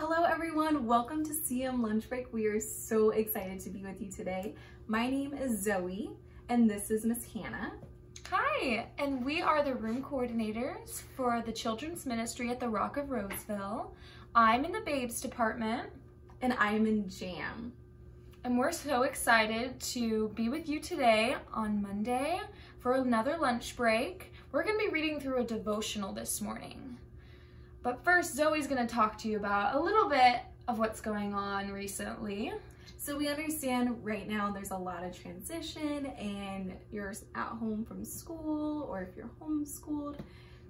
Hello everyone, welcome to CM Lunch Break. We are so excited to be with you today. My name is Zoe and this is Miss Hannah. Hi, and we are the room coordinators for the children's ministry at the Rock of Roseville. I'm in the babes department. And I'm in JAM. And we're so excited to be with you today on Monday for another lunch break. We're going to be reading through a devotional this morning. But first, Zoe's going to talk to you about a little bit of what's going on recently. So we understand right now there's a lot of transition and you're at home from school or if you're homeschooled,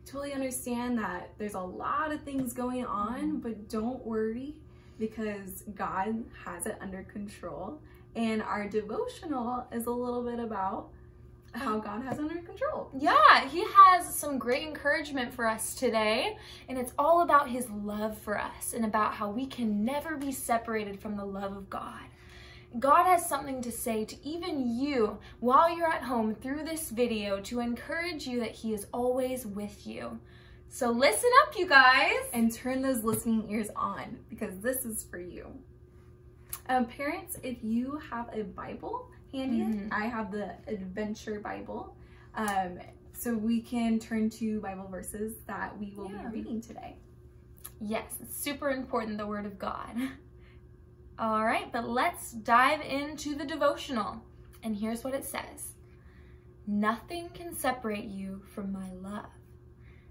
totally understand that there's a lot of things going on, but don't worry because God has it under control. And our devotional is a little bit about how God has under control. Yeah, he has some great encouragement for us today, and it's all about his love for us and about how we can never be separated from the love of God. God has something to say to even you while you're at home through this video to encourage you that he is always with you. So listen up, you guys. And turn those listening ears on because this is for you. Um, parents, if you have a Bible handy, mm -hmm. I have the Adventure Bible. Um, so we can turn to Bible verses that we will yeah. be reading today. Yes, it's super important, the Word of God. All right, but let's dive into the devotional. And here's what it says. Nothing can separate you from my love.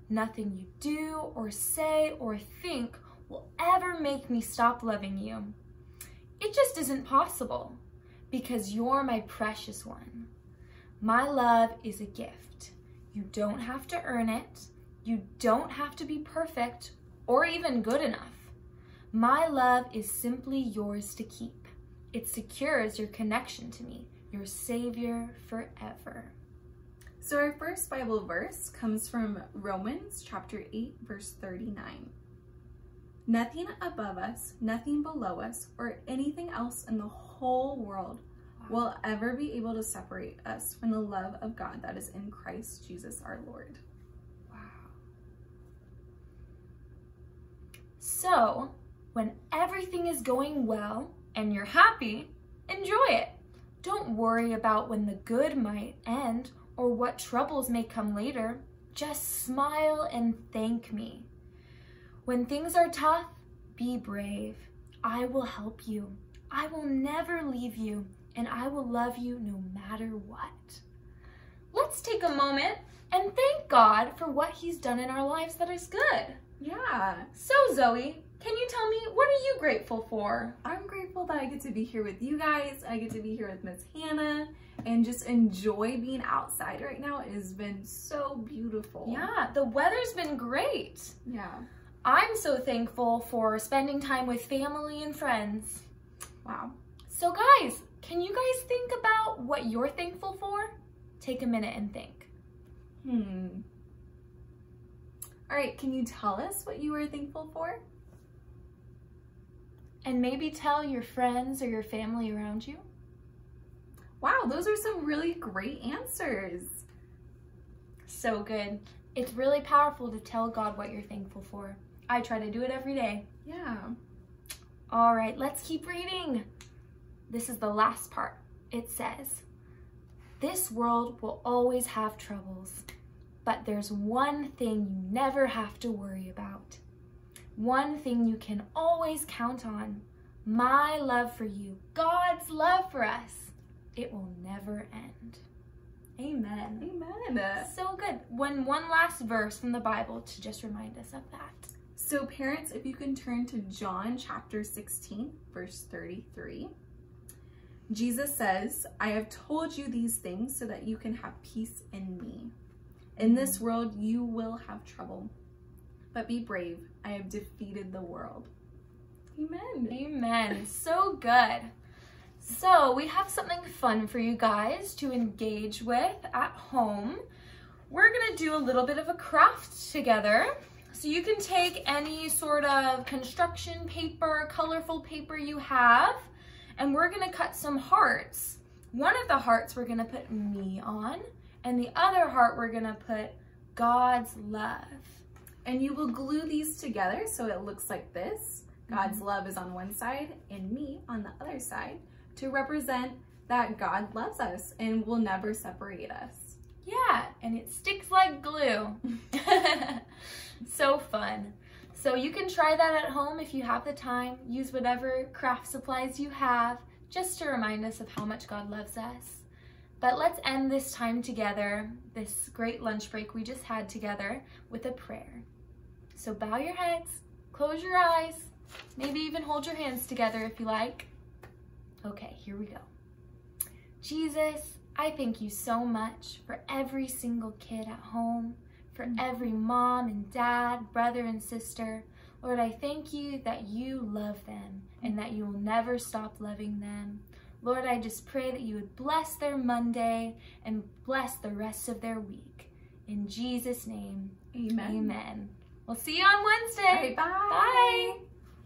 Nothing you do or say or think will ever make me stop loving you. It just isn't possible because you're my precious one. My love is a gift. You don't have to earn it. You don't have to be perfect or even good enough. My love is simply yours to keep. It secures your connection to me, your Savior forever. So our first Bible verse comes from Romans chapter 8, verse 39. Nothing above us, nothing below us, or anything else in the whole world will ever be able to separate us from the love of God that is in Christ Jesus our Lord. Wow. So, when everything is going well and you're happy, enjoy it. Don't worry about when the good might end or what troubles may come later. Just smile and thank me. When things are tough, be brave. I will help you. I will never leave you, and I will love you no matter what. Let's take a moment and thank God for what he's done in our lives that is good. Yeah. So Zoe, can you tell me, what are you grateful for? I'm grateful that I get to be here with you guys. I get to be here with Miss Hannah and just enjoy being outside right now. It has been so beautiful. Yeah, the weather's been great. Yeah. I'm so thankful for spending time with family and friends. Wow. So guys, can you guys think about what you're thankful for? Take a minute and think. Hmm. All right, can you tell us what you are thankful for? and maybe tell your friends or your family around you? Wow, those are some really great answers. So good. It's really powerful to tell God what you're thankful for. I try to do it every day. Yeah. All right, let's keep reading. This is the last part. It says, This world will always have troubles, but there's one thing you never have to worry about. One thing you can always count on, my love for you, God's love for us. It will never end. Amen. Amen. So good. One, one last verse from the Bible to just remind us of that. So parents, if you can turn to John chapter 16, verse 33. Jesus says, I have told you these things so that you can have peace in me. In this world, you will have trouble, but be brave. I have defeated the world. Amen. Amen. So good. So we have something fun for you guys to engage with at home. We're gonna do a little bit of a craft together. So you can take any sort of construction paper, colorful paper you have, and we're gonna cut some hearts. One of the hearts we're gonna put me on, and the other heart we're gonna put God's love. And you will glue these together so it looks like this. God's mm-hmm. love is on one side and me on the other side to represent that God loves us and will never separate us. Yeah, and it sticks like glue. so fun. So you can try that at home if you have the time. Use whatever craft supplies you have just to remind us of how much God loves us. But let's end this time together, this great lunch break we just had together, with a prayer. So bow your heads, close your eyes, maybe even hold your hands together if you like. Okay, here we go. Jesus, I thank you so much for every single kid at home, for every mom and dad, brother and sister. Lord, I thank you that you love them and that you will never stop loving them. Lord, I just pray that you would bless their Monday and bless the rest of their week. In Jesus' name, Amen. amen. We'll see you on Wednesday. Okay, bye. Bye.